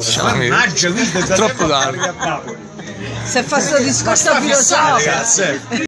Cioè, Mannaggia, visto, Troppo tardi. Si è Se fa sto discorso filosofico. Cazzo.